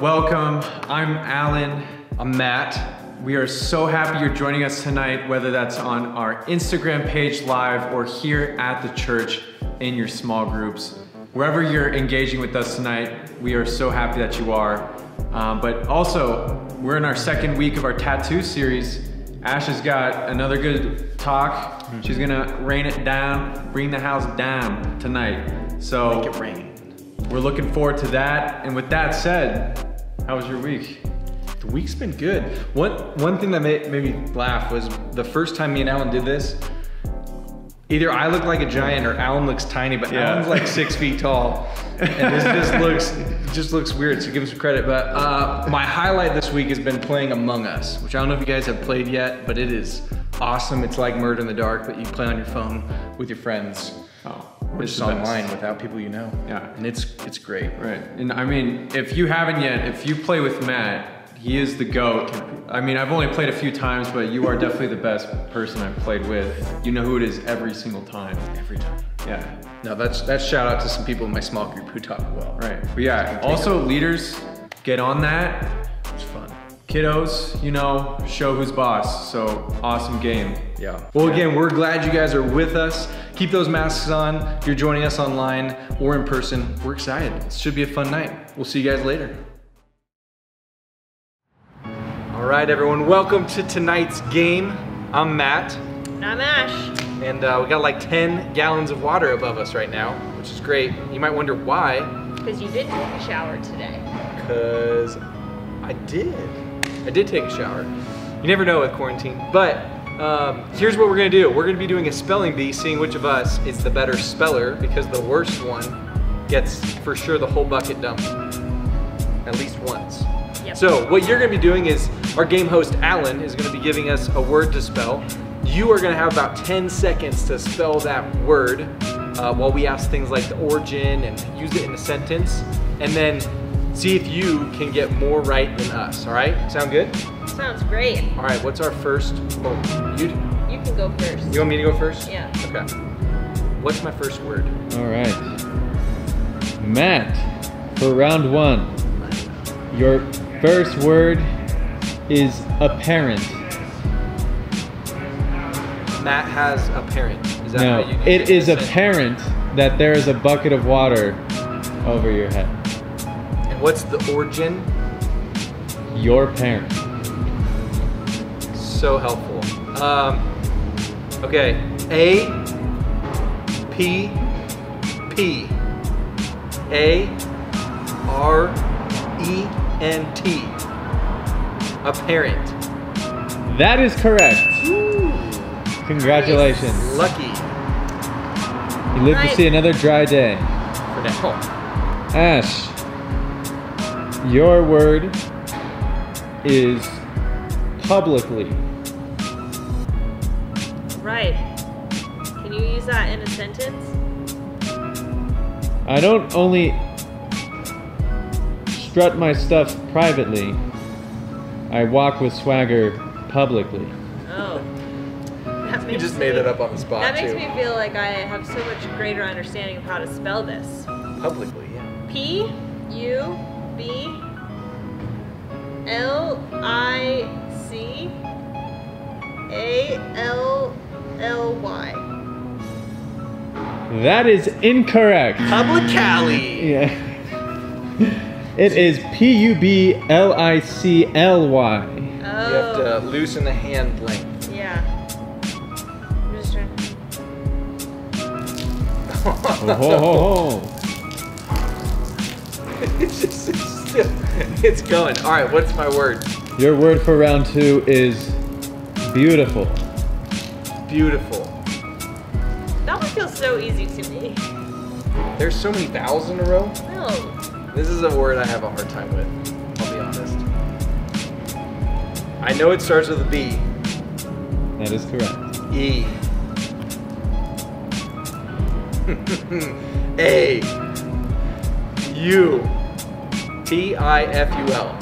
Welcome. I'm Alan. I'm Matt. We are so happy you're joining us tonight, whether that's on our Instagram page live or here at the church in your small groups. Wherever you're engaging with us tonight, we are so happy that you are. Um, but also, we're in our second week of our tattoo series. Ash has got another good talk. She's gonna rain it down, bring the house down tonight. So Make it rain. we're looking forward to that. And with that said, how was your week? The week's been good. One one thing that made, made me laugh was the first time me and Alan did this. Either I look like a giant or Alan looks tiny, but Yeah. Alan's like six feet tall, and this just looks just looks weird. So give him some credit. But uh, my highlight this week has been playing Among Us, which I don't know if you guys have played yet, but it is awesome. It's like Murder in the Dark, but you play on your phone with your friends, Oh, it's just the best. online without people you know. Yeah. and it's it's great. Right. And I mean, if you haven't yet, if you play with Matt, he is the GOAT. I mean, I've only played a few times, but you are definitely the best person I've played with. You know who it is every single time. Every time. Yeah. No, that's that's shout out to some people in my small group who talk well. Right. But yeah, also leaders, get on that. It's fun. Kiddos, you know, show who's boss. So awesome game. Yeah. Well, again, we're glad you guys are with us. Keep those masks on. If you're joining us online or in person, we're excited. It should be a fun night. We'll see you guys later. All right, everyone. Welcome to tonight's game. I'm Matt, And I'm Ash. and uh, we got like 10 gallons of water above us right now, which is great. You might wonder why. Because you did take a shower today. Because I did. I did take a shower. You never know with quarantine. But um, here's what we're gonna do. We're gonna be doing a spelling bee, seeing which of us is the better speller, because the worst one gets for sure the whole bucket dumped. At least once. Yep. So what you're gonna be doing is our game host Alan is gonna be giving us a word to spell. You are gonna have about 10 seconds to spell that word uh, while we ask things like the origin and use it in a sentence, and then see if you can get more right than us. All right? Sound good? Sounds great. All right. What's our first? Oh, you. You can go first. You want me to go first? Yeah. Okay. What's my first word? All right. Matt, for round one, your first word is apparent. Matt has a parent. Is that No, how you it is apparent that there is a bucket of water over your head. And what's the origin? Your parent. So helpful. Um, okay. A P P A R E N T. Apparent. parent. That is correct. Congratulations. Lucky You live to see another dry day. for now. Ash, your word is publicly. Right. Can you use that in a sentence? I don't only strut my stuff privately, I walk with swagger publicly. Oh. That You just me- made it up on the spot That makes too. me feel like I have so much greater understanding of how to spell this. Publicly, yeah. P U B L I C A L L Y. That is incorrect. Public Cali. Yeah. It is P U B L I C L Y. Oh. You have to uh, loosen the hand length. Yeah. I'm just trying. Oh, ho, ho, ho. it's just it's still it's going. All right, what's my word? Your word for round two is beautiful. Beautiful. That one feels so easy to me. There's so many vowels in a row. No. This is a word I have a hard time with. I'll be honest. I know it starts with a B. That is correct. E. A. U. T I F U L.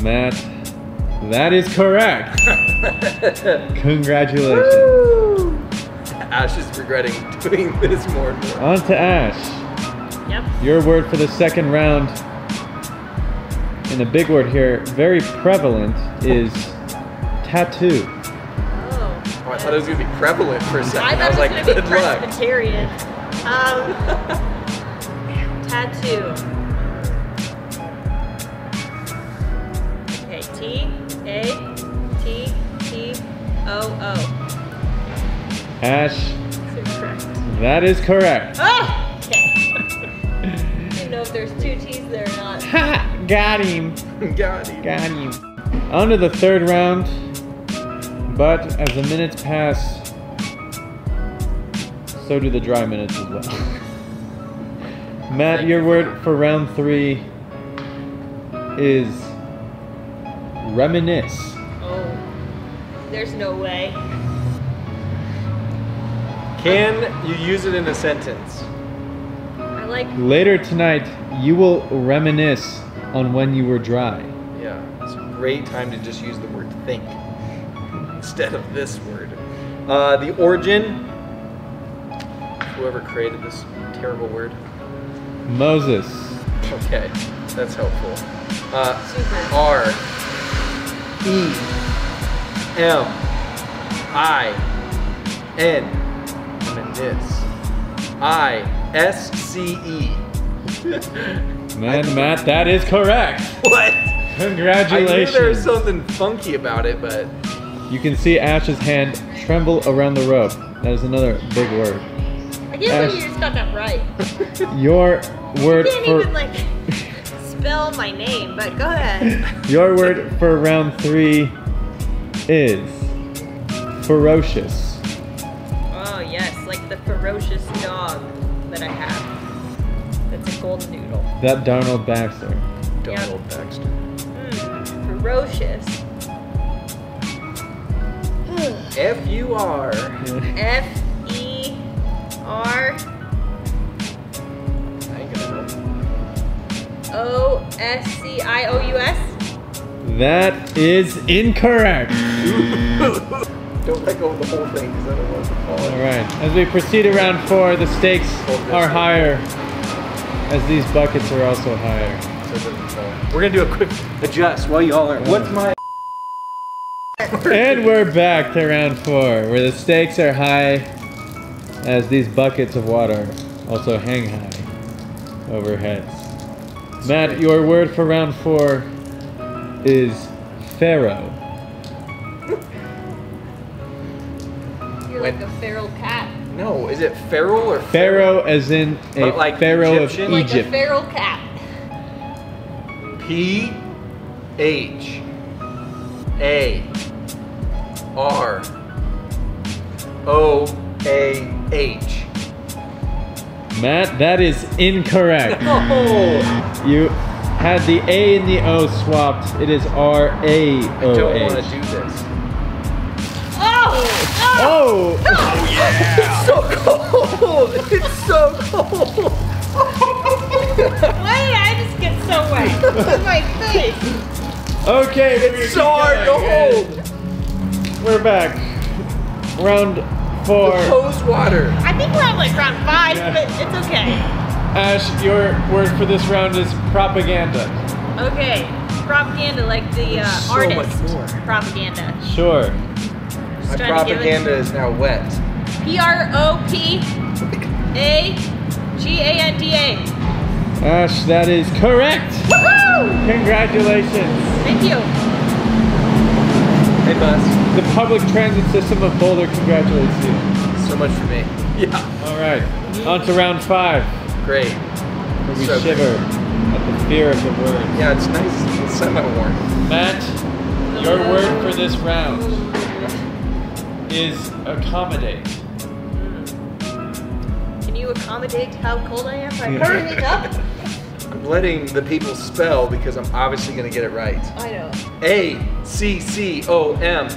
Matt, that is correct. Congratulations. Ash is regretting doing this more and more. On to Ash. Yep. Your word for the second round, and the big word here, very prevalent, is tattoo. Oh. Oh, I thought it was gonna be prevalent for a second. I I, thought was it was like, gonna be good luck. Presbyterian. Um, tattoo. O O. Ash, Is it correct? that is correct. Oh! Okay. Didn't know if there's two T's there or not. Ha! Got him. Got it. Got him. On to the third round, but as the minutes pass, so do the dry minutes as well. Matt, your word for round three is reminisce. There's no way. Can you use it in a sentence? I like Later tonight, you will reminisce on when you were dry. Yeah, it's a great time to just use the word think instead of this word. Uh, the origin, whoever created this terrible word. Moses. Okay, that's helpful. Uh, Super. R E M I N this. I S C E. Man, Matt, that is correct. What? Congratulations. I knew Congratulations. there was something funky about it, but You can see Ash's hand tremble around the rope. That is another big word. I can't believe you just got that right. Your word You can't for even like spell my name, but go ahead. your word for round three is ferocious. Oh yes, like the ferocious dog that I have. That's a golden doodle. That Darnold Baxter. Donald Baxter. Hmm, ferocious. F U R. F E R I ain't gonna know. O S C I O U S. That is incorrect. Don't let go of the whole thing because I don't want to fall. All right. As we proceed around four, the stakes are higher, as these buckets are also higher. So it doesn't fall. We're gonna do a quick adjust while y'all are. What's my? And we're back to round four, where the stakes are high, as these buckets of water also hang high over heads. Matt, your word for round four is pharaoh. You're like a feral cat. No, is it feral or Pharaoh, as in a But like pharaoh Egyptian? of Like a Egypt. feral cat. P H A R O A H. Matt, that is incorrect. Oh, You had the A and the O swapped. It is R A I O don't want to do this. Oh! Oh! Oh! oh so cold. It's so cold. Why did I just get so wet? In my face. Okay, It's so hard to hold. We're back. Round four. Hose water. I think we're on like round five, Yeah. but it's okay. Ash, your word for this round is propaganda. Okay. Propaganda, like the uh, so artist. much more. Propaganda. Sure. My Just trying to give it- propaganda is now wet. P R O P A G A N D A. Ash, that is correct. Woohoo! Congratulations. Thank you. Hey, Bus. The public transit system of Boulder congratulates you. So much for me. Yeah. All right, on to round five. Great. Where we So great. shiver at the fear of the word. Yeah, it's nice. It's semi-warm. Matt, your word for this round is accommodate. Hmm. Can you accommodate how cold I am by pouring it up? I'm letting the people spell because I'm obviously going to get it right. I know. A C C O M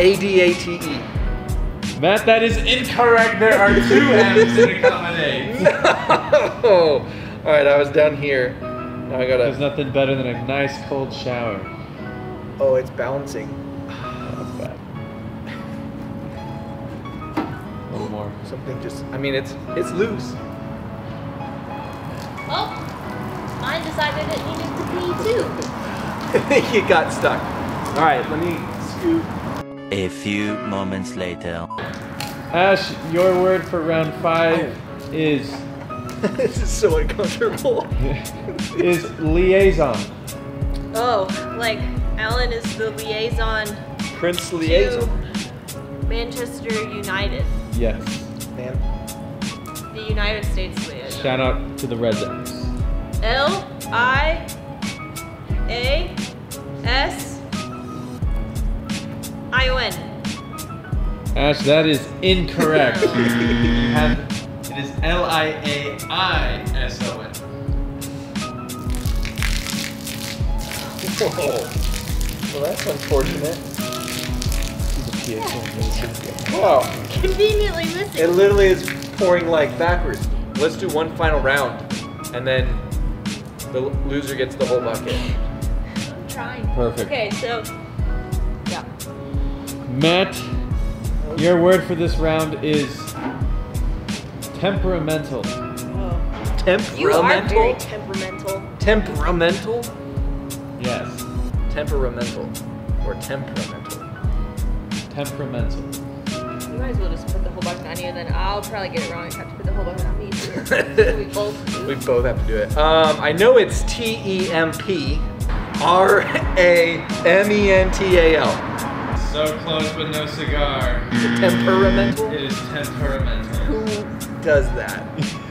A D A T E. Matt, that is incorrect. There are two M's in accommodate. Oh, all right. I was down here. Now I gotta. There's nothing better than a nice cold shower. Oh, it's bouncing. That's bad. A little more. Something just, I mean, it's it's loose. Well, mine decided it needed to be too. it got stuck. All right, let me scoot. A few moments later. Ash, your word for round five is this is so uncomfortable. is liaison. Oh, like Alan is the liaison Prince liaison. to Manchester United, Yes. Man. the United States liaison. Shout out to the Red Sox. L I A S I O N. Ash, that is incorrect. have it is L I A I S O N. Whoa. Well, that's unfortunate. Wow. Conveniently It literally is pouring like backwards. Let's do one final round, and then the loser gets the whole bucket. I'm trying. Perfect. Okay, so yeah. Matt, your word for this round is temperamental. Oh. Temperamental. You are very temperamental. temperamental. Yes. Temperamental. Or temperamental. Temperamental. You might as well just put the whole bucket on you, then I'll probably get it wrong and have to put the whole bucket on me too. so we both do. We both have to do it. Um, I know it's T E M P R A M E N T A L. So close but no cigar. Is it temperamental? It is temperamental. Who does that?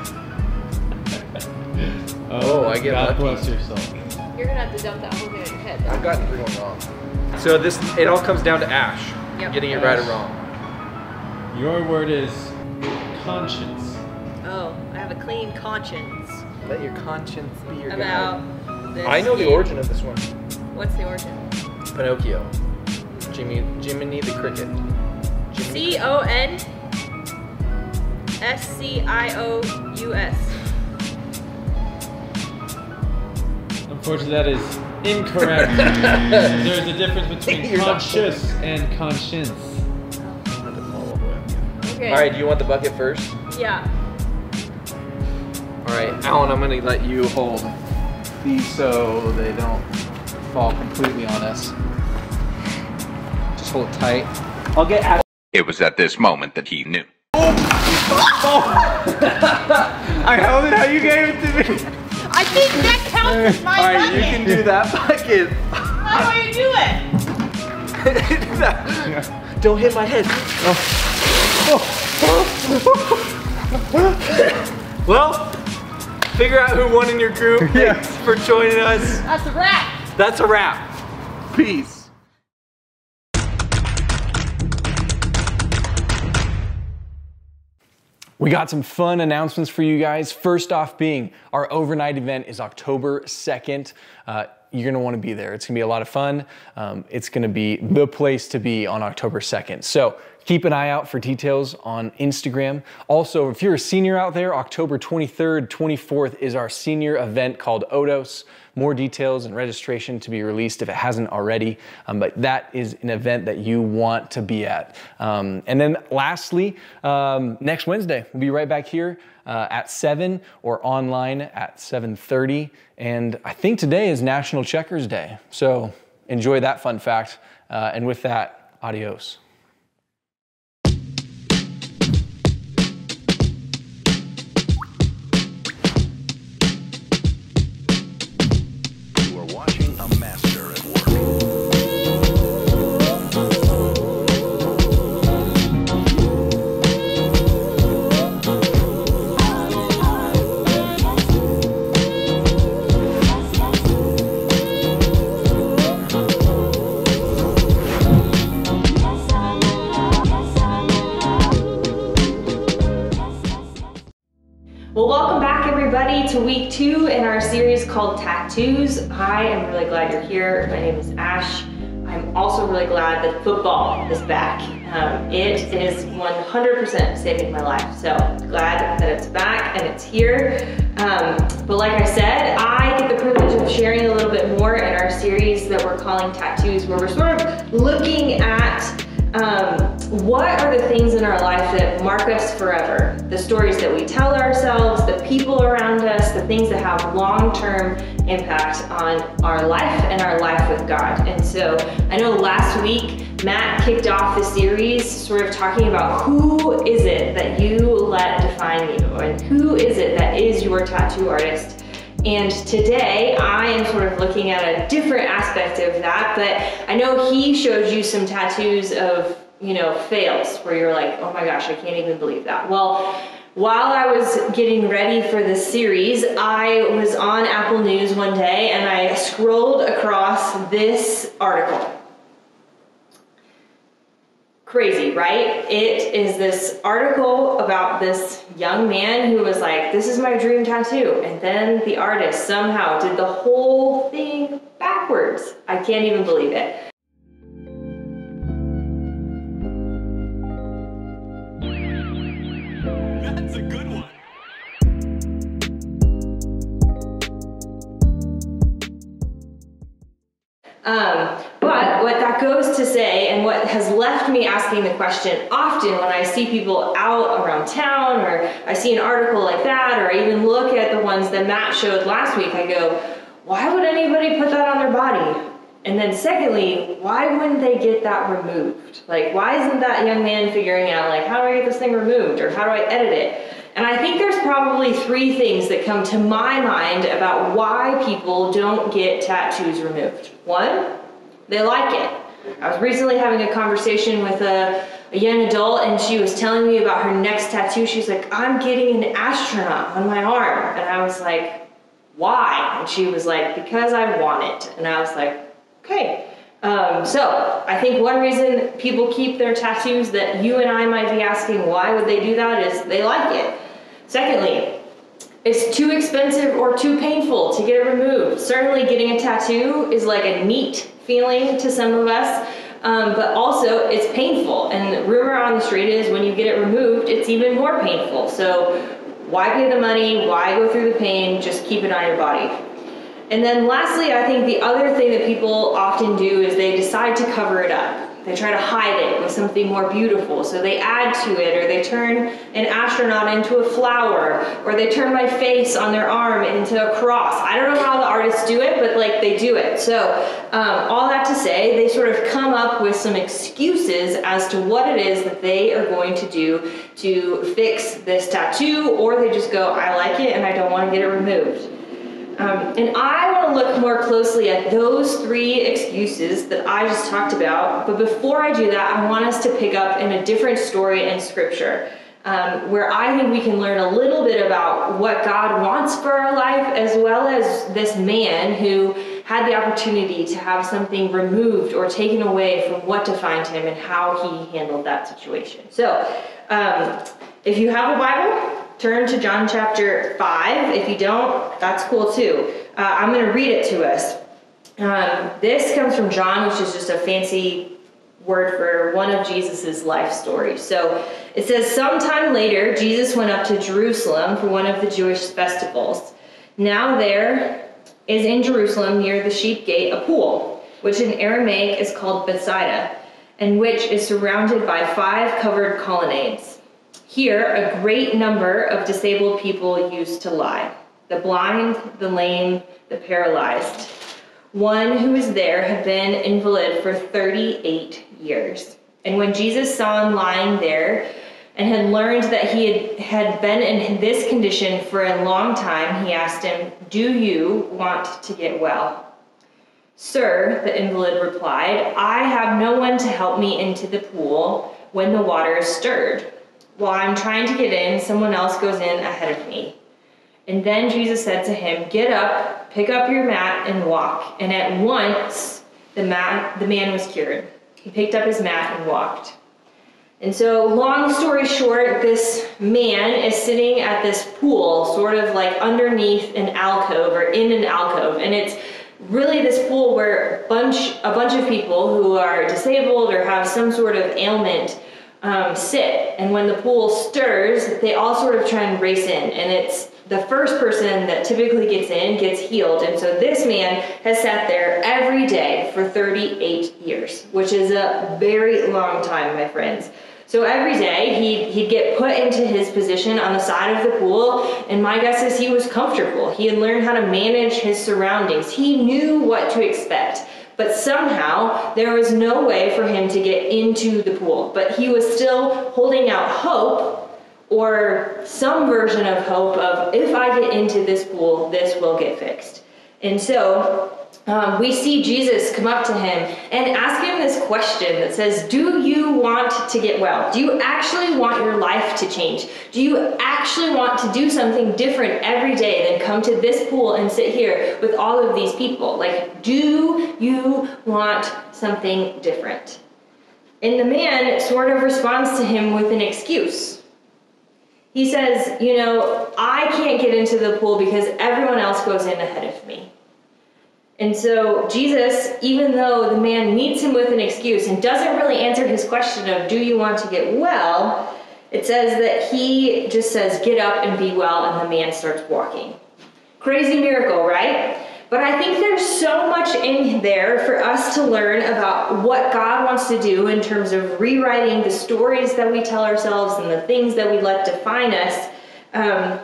Oh, I get God lucky. bless your soul. You're gonna have to dump that whole thing on your head. I've gotten three one wrong. So this, it all comes down to Ash Yep. getting it right or wrong. Your word is conscience. Oh, I have a clean conscience Let your conscience be your about guide. this. I know the origin of this one. What's the origin? Pinocchio. Jimmy, Jiminy the Cricket. C O N S C I O U S. Unfortunately, that is incorrect. There's a difference between You're not conscious and conscience. Okay. All right, do you want the bucket first? Yeah. All right, Alan, I'm gonna let you hold these so they don't fall completely on us. Just hold it tight. I'll get Ash. It was at this moment that he knew. I held it how you gave it to me. I think that counts as my All right, you can do that bucket. How do you do it? Don't hit my head. well, figure out who won in your group. Thanks for joining us. That's a wrap. That's a wrap. Peace. We got some fun announcements for you guys. First off, being our overnight event is October 2nd. Uh, you're gonna wanna be there. It's gonna be a lot of fun. Um, it's gonna be the place to be on October 2nd. So keep an eye out for details on Instagram. Also, if you're a senior out there, October 23rd, 24th is our senior event called Odos. More details and registration to be released if it hasn't already, um, but that is an event that you want to be at. Um, and then lastly, um, next Wednesday, we'll be right back here uh, at 7 or online at 7.30. And I think today is National Checkers Day. So enjoy that fun fact. Uh, and with that, adios. Tattoos. I am really glad you're here. My name is Ash. I'm also really glad that football is back. Um, it is 100% saving my life. So glad that it's back and it's here. Um, but like I said, I get the privilege of sharing a little bit more in our series that we're calling Tattoos, where we're sort of looking at Um, what are the things in our life that mark us forever? The stories that we tell ourselves, the people around us, the things that have long-term impact on our life and our life with God. And so I know last week Matt kicked off the series sort of talking about who is it that you let define you and who is it that is your tattoo artist. And today I am sort of looking at a different aspect of that, but I know he showed you some tattoos of, you know, fails where you're like, oh my gosh, I can't even believe that. Well, while I was getting ready for this series, I was on Apple News one day and I scrolled across this article crazy, right? It is this article about this young man who was like, This is my dream tattoo. And then the artist somehow did the whole thing backwards. I can't even believe it. That's a good one. Um, but what that goes to say, what has left me asking the question often when I see people out around town, or I see an article like that, or I even look at the ones that Matt showed last week, I go, why would anybody put that on their body? And then secondly, why wouldn't they get that removed? Like, why isn't that young man figuring out, like, how do I get this thing removed, or how do I edit it? And I think there's probably three things that come to my mind about why people don't get tattoos removed. One, they like it. I was recently having a conversation with a, a young adult, and she was telling me about her next tattoo. She's like, I'm getting an astronaut on my arm. And I was like, why? And she was like, because I want it. And I was like, okay. Um, so I think one reason people keep their tattoos that you and I might be asking why would they do that is they like it. Secondly, it's too expensive or too painful to get it removed. Certainly, getting a tattoo is like a neat feeling to some of us, um, but also it's painful. And the rumor on the street is when you get it removed, it's even more painful. So, why pay the money? Why go through the pain? Just keep it on your body. And then, lastly, I think the other thing that people often do is they decide to cover it up. They try to hide it with something more beautiful. So they add to it, or they turn an astronaut into a flower, or they turn my face on their arm into a cross. I don't know how the artists do it, but like they do it. So, um, all that to say, they sort of come up with some excuses as to what it is that they are going to do to fix this tattoo, or they just go, I like it and I don't want to get it removed. Um, and I want to look more closely at those three excuses that I just talked about. But before I do that, I want us to pick up in a different story in Scripture. Um, where I think we can learn a little bit about what God wants for our life, as well as this man who had the opportunity to have something removed or taken away from what defined him and how he handled that situation. So, um, if you have a Bible, turn to John chapter 5. If you don't, that's cool too. Uh, I'm going to read it to us. Um, this comes from John, which is just a fancy word for one of Jesus's life stories. So it says, Sometime later, Jesus went up to Jerusalem for one of the Jewish festivals. Now there is in Jerusalem near the sheep gate a pool, which in Aramaic is called Bethesda, and which is surrounded by five covered colonnades. Here, a great number of disabled people used to lie the blind, the lame, the paralyzed. One who was there had been invalid for 38 years. And when Jesus saw him lying there and had learned that he had, had been in this condition for a long time, he asked him, Do you want to get well? Sir, the invalid replied, I have no one to help me into the pool when the water is stirred. While I'm trying to get in, someone else goes in ahead of me. And then Jesus said to him, Get up, pick up your mat, and walk. And at once the, mat, the man was cured. He picked up his mat and walked. And so, long story short, this man is sitting at this pool, sort of like underneath an alcove or in an alcove. And it's really this pool where bunch, a bunch of people who are disabled or have some sort of ailment um, sit. And when the pool stirs, they all sort of try and race in. And it's the first person that typically gets in gets healed. And so this man has sat there every day for 38 years, which is a very long time, my friends. So every day he'd, he'd get put into his position on the side of the pool, and my guess is he was comfortable. He had learned how to manage his surroundings, he knew what to expect. But somehow there was no way for him to get into the pool. But he was still holding out hope or some version of hope of if I get into this pool, this will get fixed. And so um, we see Jesus come up to him and ask him this question that says, Do you want to get well? Do you actually want your life to change? Do you actually want to do something different every day than come to this pool and sit here with all of these people? Like, do you want something different? And the man sort of responds to him with an excuse. He says, You know, I can't get into the pool because everyone else goes in ahead of me. And so Jesus, even though the man meets him with an excuse and doesn't really answer his question of, Do you want to get well? It says that he just says, Get up and be well, and the man starts walking. Crazy miracle, right? But I think there's so much in there for us to learn about what God wants to do in terms of rewriting the stories that we tell ourselves and the things that we let define us. Um,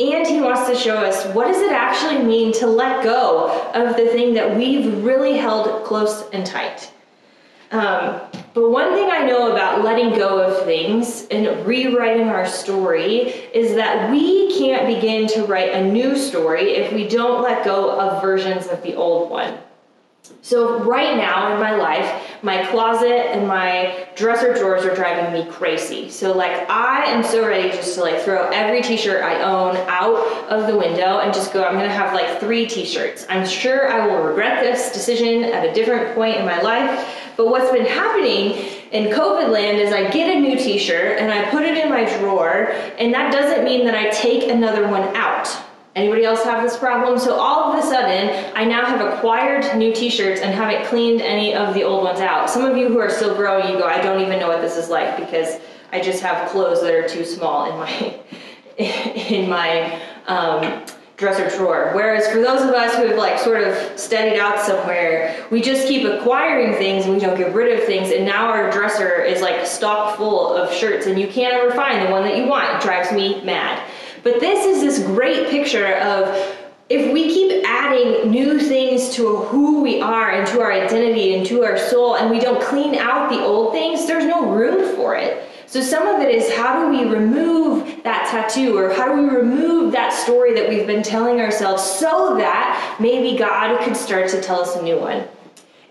and he wants to show us what does it actually mean to let go of the thing that we've really held close and tight. Um, but one thing I know about letting go of things and rewriting our story is that we can't begin to write a new story if we don't let go of versions of the old one. So right now in my life, my closet and my dresser drawers are driving me crazy. So like I am so ready just to like throw every t-shirt I own out of the window and just go, I'm gonna have like three t-shirts. I'm sure I will regret this decision at a different point in my life. But what's been happening in COVID land is I get a new t-shirt and I put it in my drawer and that doesn't mean that I take another one out. Anybody else have this problem? So all of a sudden, I now have acquired new t-shirts and haven't cleaned any of the old ones out. Some of you who are still growing, you go, I don't even know what this is like because I just have clothes that are too small in my in my um, dresser drawer. Whereas for those of us who have like sort of studied out somewhere, we just keep acquiring things and we don't get rid of things. And now our dresser is like stock full of shirts and you can't ever find the one that you want. It drives me mad. But this is this great picture of if we keep adding new things to who we are and to our identity and to our soul and we don't clean out the old things, there's no room for it. So some of it is how do we remove that tattoo or how do we remove that story that we've been telling ourselves so that maybe God could start to tell us a new one.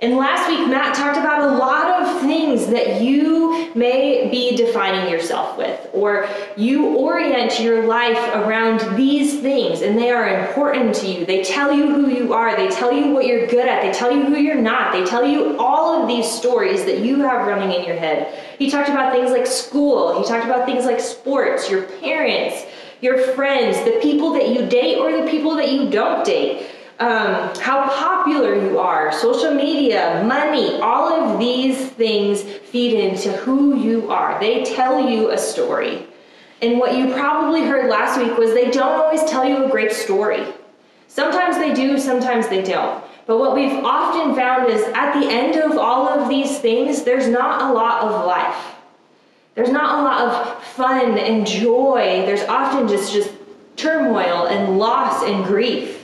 And last week, Matt talked about a lot of things that you may be defining yourself with, or you orient your life around these things, and they are important to you. They tell you who you are, they tell you what you're good at, they tell you who you're not, they tell you all of these stories that you have running in your head. He talked about things like school, he talked about things like sports, your parents, your friends, the people that you date, or the people that you don't date um, how popular you are, social media, money, all of these things feed into who you are. They tell you a story. And what you probably heard last week was they don't always tell you a great story. Sometimes they do, sometimes they don't. But what we've often found is at the end of all of these things, there's not a lot of life. There's not a lot of fun and joy. There's often just, just turmoil and loss and grief.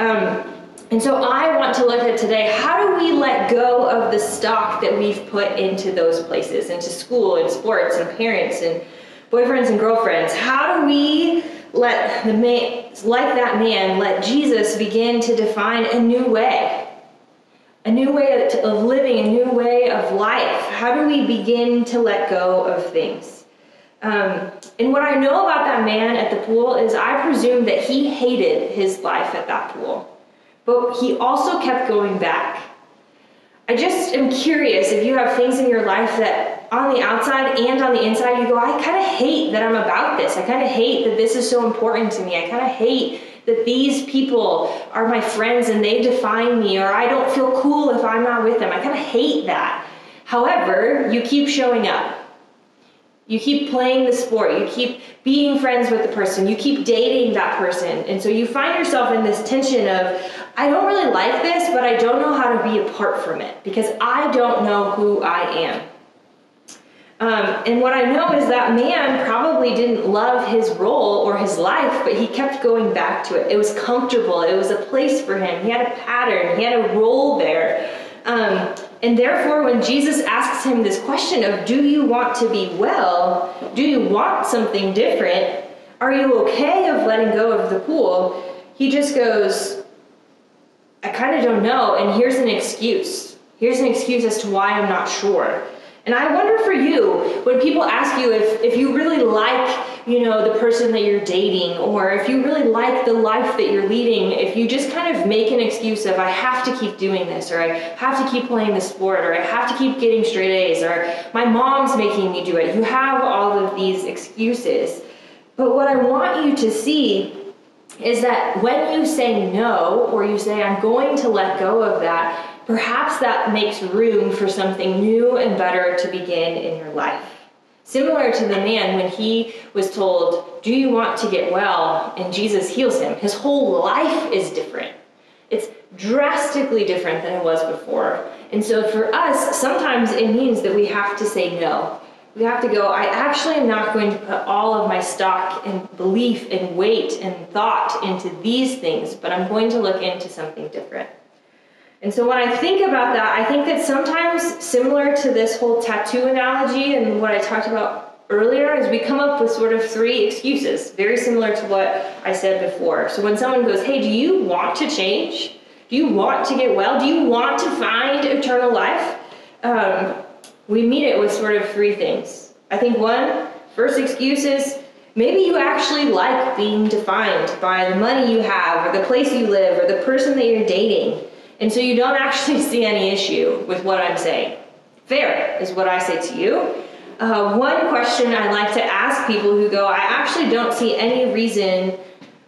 Um, and so I want to look at today how do we let go of the stock that we've put into those places, into school and sports and parents and boyfriends and girlfriends? How do we let the man, like that man, let Jesus begin to define a new way? A new way of living, a new way of life. How do we begin to let go of things? Um, and what I know about that man at the pool is I presume that he hated his life at that pool, but he also kept going back. I just am curious if you have things in your life that on the outside and on the inside you go, I kind of hate that I'm about this. I kind of hate that this is so important to me. I kind of hate that these people are my friends and they define me, or I don't feel cool if I'm not with them. I kind of hate that. However, you keep showing up You keep playing the sport, you keep being friends with the person, you keep dating that person. And so you find yourself in this tension of, I don't really like this, but I don't know how to be apart from it because I don't know who I am. Um, and what I know is that man probably didn't love his role or his life, but he kept going back to it. It was comfortable, it was a place for him. He had a pattern, he had a role there. Um, and therefore, when Jesus asks him this question of, Do you want to be well? Do you want something different? Are you okay of letting go of the pool? He just goes, I kind of don't know. And here's an excuse. Here's an excuse as to why I'm not sure. And I wonder for you, when people ask you if, if you really like, you know, the person that you're dating, or if you really like the life that you're leading, if you just kind of make an excuse of, I have to keep doing this, or I have to keep playing the sport, or I have to keep getting straight A's, or my mom's making me do it. You have all of these excuses. But what I want you to see is that when you say no, or you say, I'm going to let go of that, perhaps that makes room for something new and better to begin in your life. Similar to the man when he was told, Do you want to get well? And Jesus heals him. His whole life is different. It's drastically different than it was before. And so for us, sometimes it means that we have to say no. We have to go, I actually am not going to put all of my stock and belief and weight and thought into these things, but I'm going to look into something different. And so when I think about that, I think that sometimes similar to this whole tattoo analogy and what I talked about earlier is we come up with sort of three excuses, very similar to what I said before. So when someone goes, "Hey, do you want to change? Do you want to get well? Do you want to find eternal life?" Um, we meet it with sort of three things. I think one, first excuse is maybe you actually like being defined by the money you have, or the place you live, or the person that you're dating. And so you don't actually see any issue with what I'm saying. Fair is what I say to you. Uh, one question I like to ask people who go, I actually don't see any reason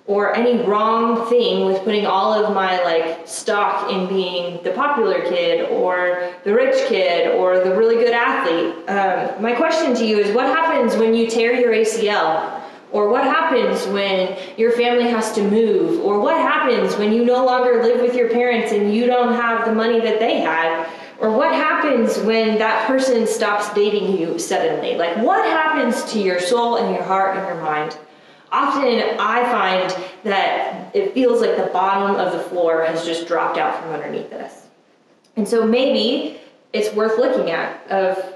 or any wrong thing with putting all of my like stock in being the popular kid or the rich kid or the really good athlete. Um, my question to you is what happens when you tear your ACL? Or what happens when your family has to move? Or what happens when you no longer live with your parents and you don't have the money that they had? Or what happens when that person stops dating you suddenly? Like, what happens to your soul and your heart and your mind? Often I find that it feels like the bottom of the floor has just dropped out from underneath us. And so maybe it's worth looking at of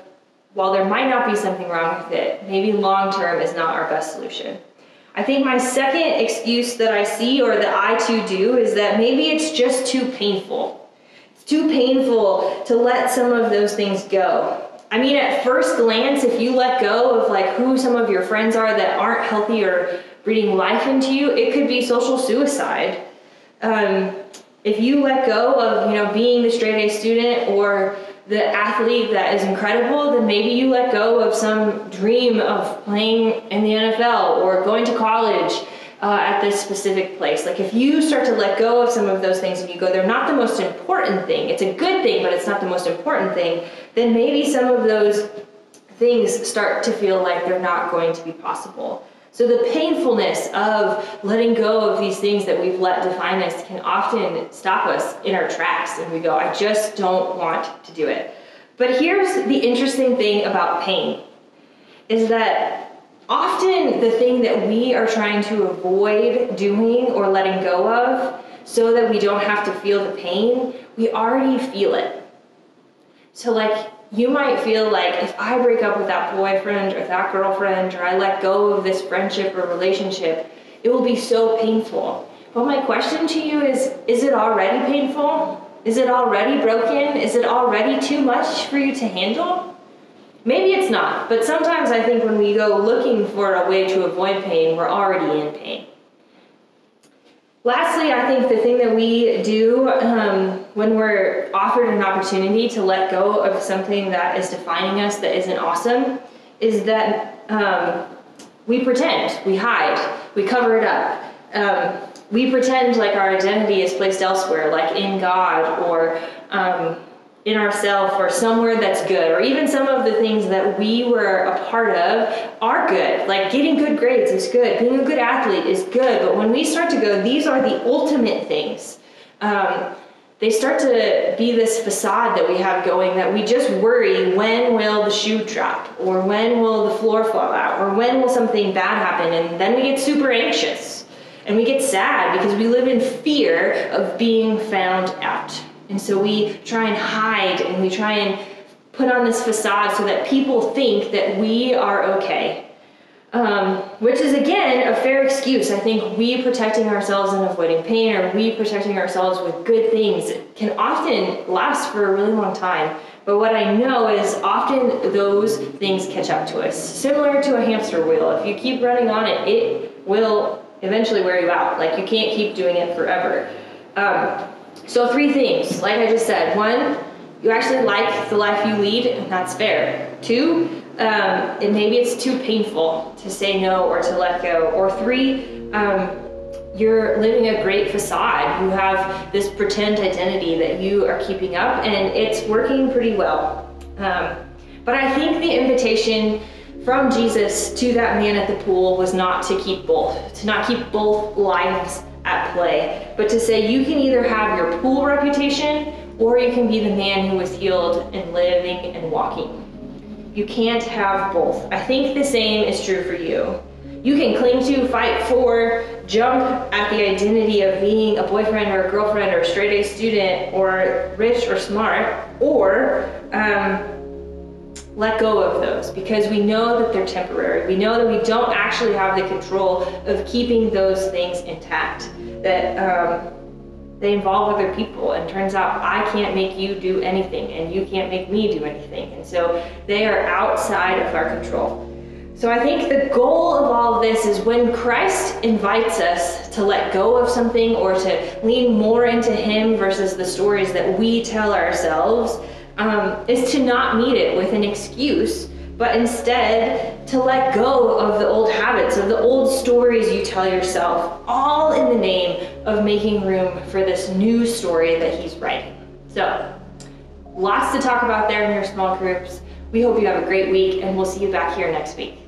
while there might not be something wrong with it, maybe long term is not our best solution. I think my second excuse that I see or that I too do is that maybe it's just too painful. It's too painful to let some of those things go. I mean, at first glance, if you let go of like who some of your friends are that aren't healthy or breathing life into you, it could be social suicide. Um, if you let go of you know being the straight A student or the athlete that is incredible, then maybe you let go of some dream of playing in the NFL or going to college uh, at this specific place. Like if you start to let go of some of those things and you go, they're not the most important thing. It's a good thing, but it's not the most important thing. Then maybe some of those things start to feel like they're not going to be possible. So the painfulness of letting go of these things that we've let define us can often stop us in our tracks and we go, I just don't want to do it. But here's the interesting thing about pain is that often the thing that we are trying to avoid doing or letting go of so that we don't have to feel the pain, we already feel it. So like you might feel like if I break up with that boyfriend or that girlfriend or I let go of this friendship or relationship, it will be so painful. But my question to you is is it already painful? Is it already broken? Is it already too much for you to handle? Maybe it's not, but sometimes I think when we go looking for a way to avoid pain, we're already in pain. Lastly, I think the thing that we do um, when we're offered an opportunity to let go of something that is defining us that isn't awesome is that um, we pretend, we hide, we cover it up. Um, we pretend like our identity is placed elsewhere, like in God or um, in ourselves or somewhere that's good, or even some of the things that we were a part of are good. Like getting good grades is good, being a good athlete is good. But when we start to go, these are the ultimate things. Um, they start to be this facade that we have going that we just worry when will the shoe drop? Or when will the floor fall out? Or when will something bad happen? And then we get super anxious. And we get sad because we live in fear of being found out. And so we try and hide and we try and put on this facade so that people think that we are okay um, which is again a fair excuse. I think we protecting ourselves and avoiding pain, or we protecting ourselves with good things, can often last for a really long time. But what I know is often those things catch up to us. Similar to a hamster wheel. If you keep running on it, it will eventually wear you out. Like you can't keep doing it forever. Um, so, three things, like I just said. One, you actually like the life you lead, and that's fair. Two, um, and maybe it's too painful to say no or to let go. Or three, um, you're living a great facade. You have this pretend identity that you are keeping up, and it's working pretty well. Um, but I think the invitation from Jesus to that man at the pool was not to keep both, to not keep both lives at play, but to say you can either have your pool reputation or you can be the man who was healed and living and walking. You can't have both. I think the same is true for you. You can cling to, fight for, jump at the identity of being a boyfriend or a girlfriend or a straight A student or rich or smart, or um, let go of those because we know that they're temporary. We know that we don't actually have the control of keeping those things intact. That um, they involve other people and turns out i can't make you do anything and you can't make me do anything and so they are outside of our control. So i think the goal of all of this is when christ invites us to let go of something or to lean more into him versus the stories that we tell ourselves um, is to not meet it with an excuse but instead to let go of the old habits, of the old stories you tell yourself, all in the name of making room for this new story that he's writing. So, lots to talk about there in your small groups. We hope you have a great week, and we'll see you back here next week.